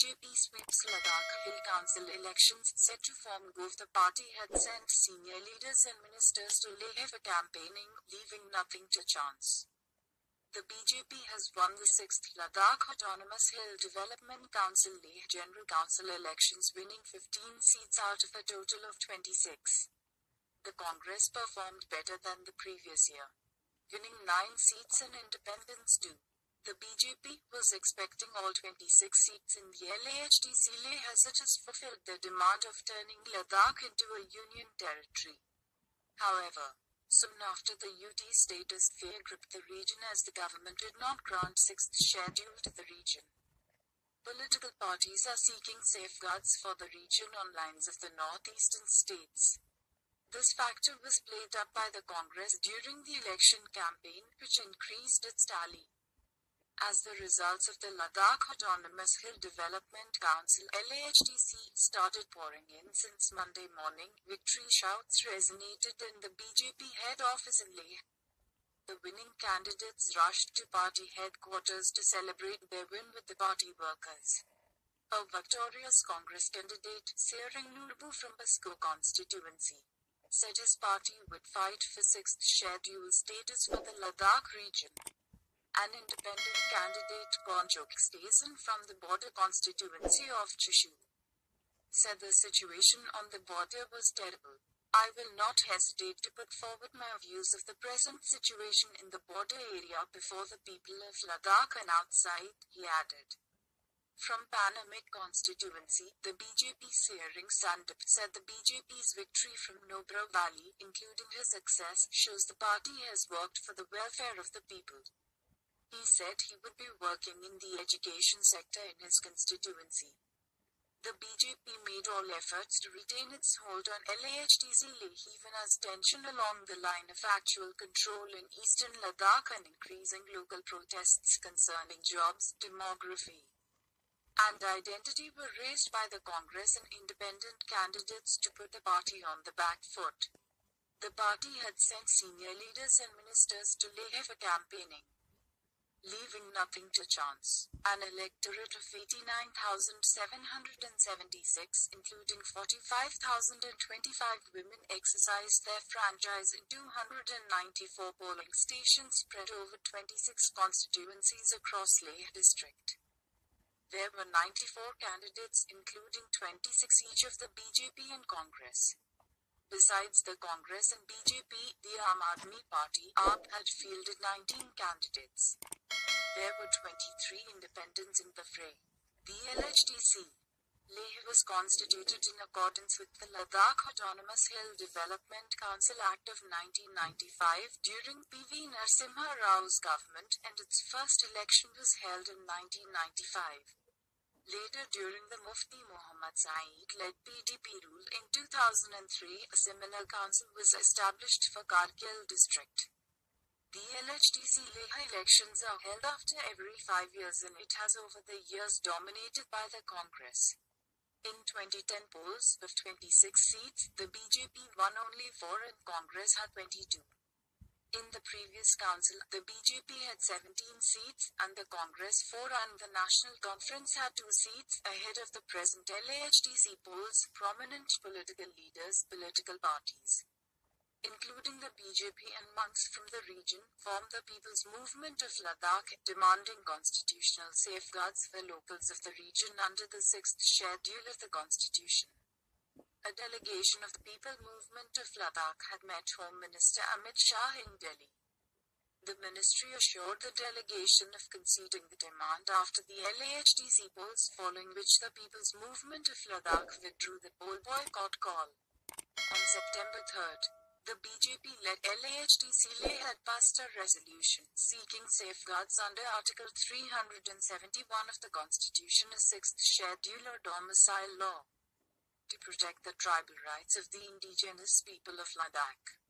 BJP sweeps Ladakh Hill Council elections set to form Gov. The party had sent senior leaders and ministers to Leh for campaigning, leaving nothing to chance. The BJP has won the 6th Ladakh Autonomous Hill Development Council Leh General Council elections winning 15 seats out of a total of 26. The Congress performed better than the previous year, winning 9 seats and independents 2. The BJP was expecting all 26 seats in the LAHDC Leh as it has fulfilled the demand of turning Ladakh into a union territory. However, soon after the UT status fear gripped the region as the government did not grant sixth schedule to the region. Political parties are seeking safeguards for the region on lines of the northeastern states. This factor was played up by the Congress during the election campaign, which increased its tally. As the results of the Ladakh Autonomous Hill Development Council LAHDC started pouring in since Monday morning, victory shouts resonated in the BJP head office in Leh. The winning candidates rushed to party headquarters to celebrate their win with the party workers. A victorious Congress candidate, Tsering Nurbu from Basgo constituency, said his party would fight for sixth schedule status for the Ladakh region. An independent candidate Gonchok Stason from the border constituency of Chishu said the situation on the border was terrible. I will not hesitate to put forward my views of the present situation in the border area before the people of Ladakh and outside, he added. From Panamik constituency, the BJP Tsering Sandup said the BJP's victory from Nubra Valley, including his success, shows the party has worked for the welfare of the people. He said he would be working in the education sector in his constituency. The BJP made all efforts to retain its hold on LAHDC Leh even as tension along the line of actual control in eastern Ladakh and increasing local protests concerning jobs, demography, and identity were raised by the Congress and independent candidates to put the party on the back foot. The party had sent senior leaders and ministers to Leh for campaigning leaving nothing to chance. An electorate of 89,776, including 45,025 women, exercised their franchise in 294 polling stations spread over 26 constituencies across Leh district. There were 94 candidates, including 26 each of the BJP and Congress. Besides the Congress and BJP, the Aam Party AAP had fielded 19 candidates. There were 23 independents in the fray. The LHDC Leh was constituted in accordance with the Ladakh Autonomous Hill Development Council Act of 1995 during PV Narasimha Rao's government and its first election was held in 1995. Later during the Mufti Muhammad Saeed led PDP rule in 2003, a similar council was established for Kargil district. The LHDC Leh elections are held after every five years and it has over the years dominated by the Congress. In 2010 polls of 26 seats, the BJP won only 4 and Congress had 22. In the previous council, the BJP had 17 seats, and the Congress 4 and the National Conference had 2 seats, ahead of the present LAHDC polls. Prominent political leaders, political parties, including the BJP and monks from the region, formed the People's Movement of Ladakh, demanding constitutional safeguards for locals of the region under the sixth schedule of the constitution. A delegation of the People Movement of Ladakh had met Home Minister Amit Shah in Delhi. The ministry assured the delegation of conceding the demand after the LAHDC polls following which the People's Movement of Ladakh withdrew the poll boycott call. On September 3rd, the BJP-led LAHDC Leh had passed a resolution seeking safeguards under Article 371 of the Constitution, a sixth schedule or domicile law to protect the tribal rights of the indigenous people of Ladakh.